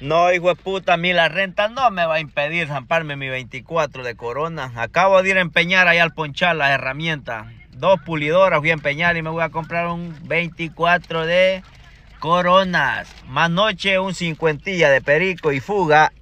No, hijo de puta, a mí la renta no me va a impedir zamparme mi 24 de corona. Acabo de ir a empeñar allá al ponchar las herramientas. Dos pulidoras voy a empeñar y me voy a comprar un 24 de coronas. Más noche un cincuentilla de perico y fuga.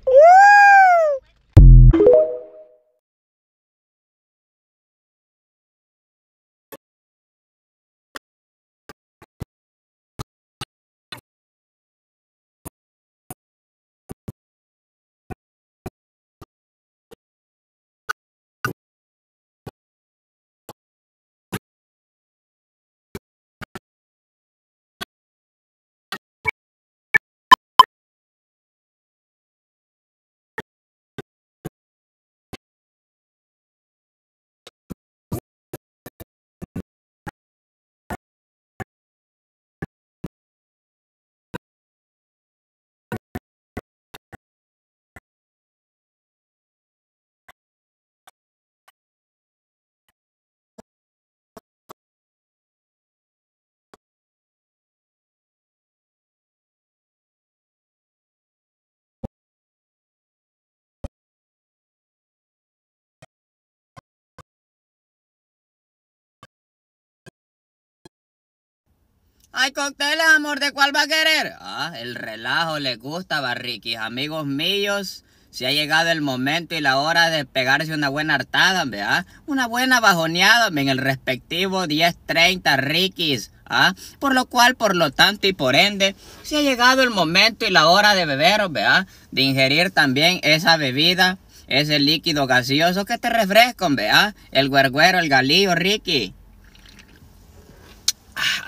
Hay cócteles, amor, ¿de cuál va a querer? Ah, el relajo le gusta, Barriquis. Amigos míos, si ha llegado el momento y la hora de pegarse una buena hartada, ¿verdad? Una buena bajoneada en el respectivo 10-30 Riquis. ¿ah? Por lo cual, por lo tanto y por ende, si ha llegado el momento y la hora de beber, ¿verdad? De ingerir también esa bebida, ese líquido gaseoso que te refresca, ¿verdad? El güerguero, el galillo, Ricky.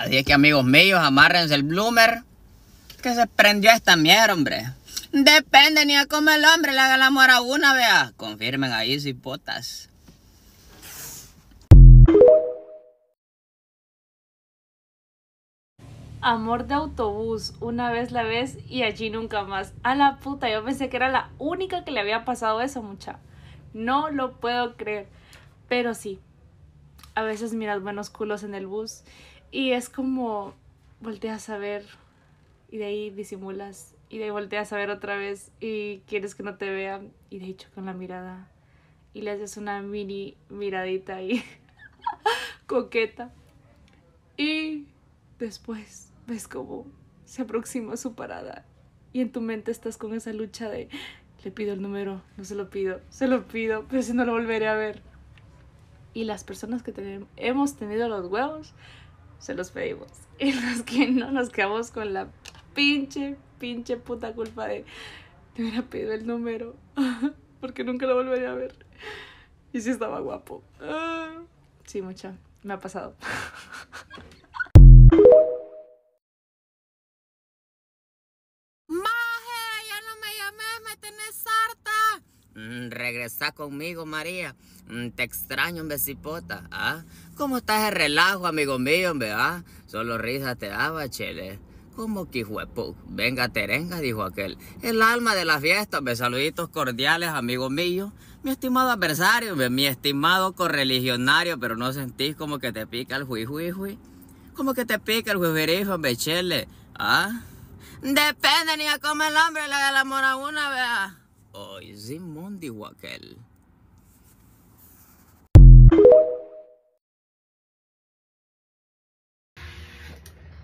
Así es que amigos míos, amárrense el bloomer. Que se prendió esta mierda, hombre. Depende ni a cómo el hombre le haga el amor a una, vea. Confirmen ahí si potas. Amor de autobús, una vez la ves y allí nunca más. A la puta, yo pensé que era la única que le había pasado eso, mucha. No lo puedo creer. Pero sí, a veces miras buenos culos en el bus y es como volteas a ver y de ahí disimulas y de ahí volteas a ver otra vez y quieres que no te vean y de hecho con la mirada y le haces una mini miradita ahí coqueta y después ves cómo se aproxima su parada y en tu mente estás con esa lucha de le pido el número, no se lo pido, se lo pido, pero si no lo volveré a ver. Y las personas que tenemos, hemos tenido los huevos se los pedimos. Y los que no nos quedamos con la pinche, pinche puta culpa de te hubiera pedido el número. Porque nunca lo volvería a ver. Y si estaba guapo. Ah. Sí, mucha. Me ha pasado. Maje, ya no me llames, me tenés harta. Mm, regresa conmigo, María. Mm, te extraño, un besipota. ¿Ah? ¿Cómo estás relajo, amigo mío, ¿verdad? Solo risa te daba, chele. ¿Cómo que huepo? Venga, terenga, dijo aquel. El alma de la fiesta, me saluditos cordiales, amigo mío. Mi estimado adversario, mi estimado correligionario, pero no sentís como que te pica el hui hui hui. Como que te pica el chele. ¿Ah? Depende ni a cómo el hombre le da el amor a una, vea. Oy, Simón, dijo aquel.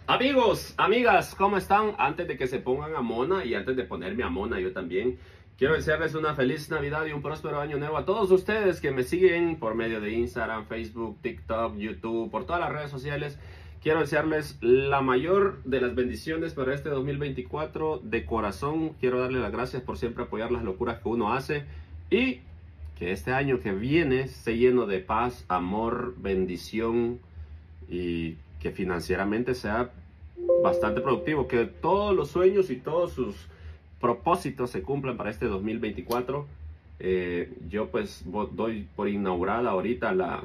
Amigos, amigas, ¿cómo están? Antes de que se pongan a mona y antes de ponerme a mona yo también, quiero desearles una feliz Navidad y un próspero año nuevo a todos ustedes que me siguen por medio de Instagram, Facebook, TikTok, YouTube, por todas las redes sociales. Quiero desearles la mayor de las bendiciones para este 2024 de corazón. Quiero darles las gracias por siempre apoyar las locuras que uno hace y que este año que viene esté lleno de paz, amor, bendición y que financieramente sea bastante productivo, que todos los sueños y todos sus propósitos se cumplan para este 2024. Eh, yo pues doy por inaugurada ahorita la,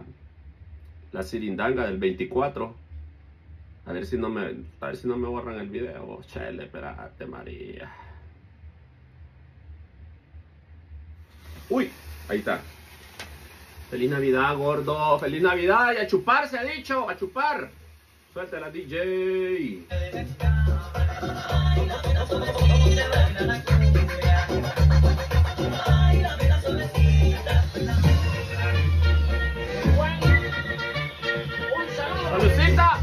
la Sirindanga del 24. A ver si no me, a ver si no me borran el video. Chale, espérate, María. Uy, ahí está. Feliz Navidad, gordo. Feliz Navidad y a chupar se ha dicho, a chupar. Suéltala, DJ. ¡Lucita!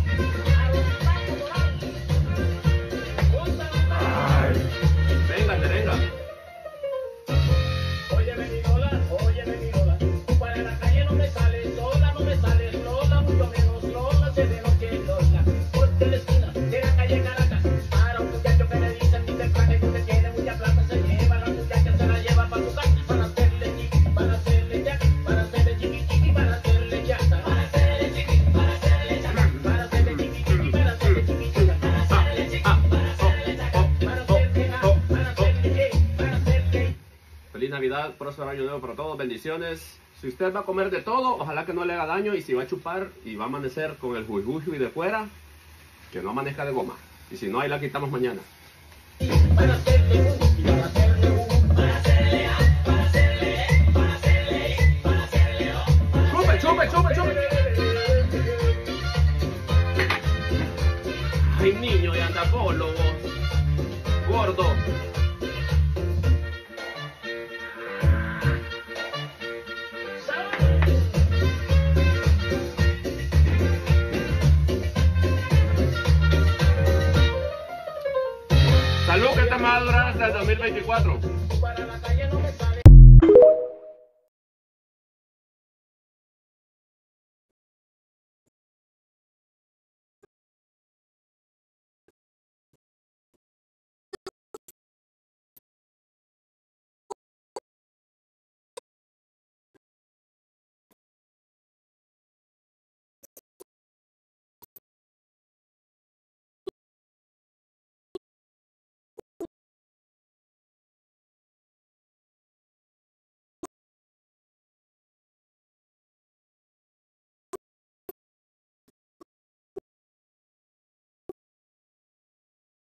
Navidad, próspero año nuevo para todos, bendiciones. Si usted va a comer de todo, ojalá que no le haga daño y si va a chupar y va a amanecer con el y de fuera, que no amanezca de goma. Y si no, ahí la quitamos mañana. El 2024.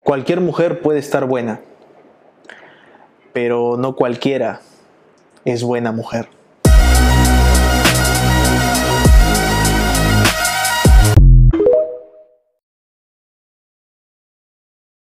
Cualquier mujer puede estar buena, pero no cualquiera es buena mujer.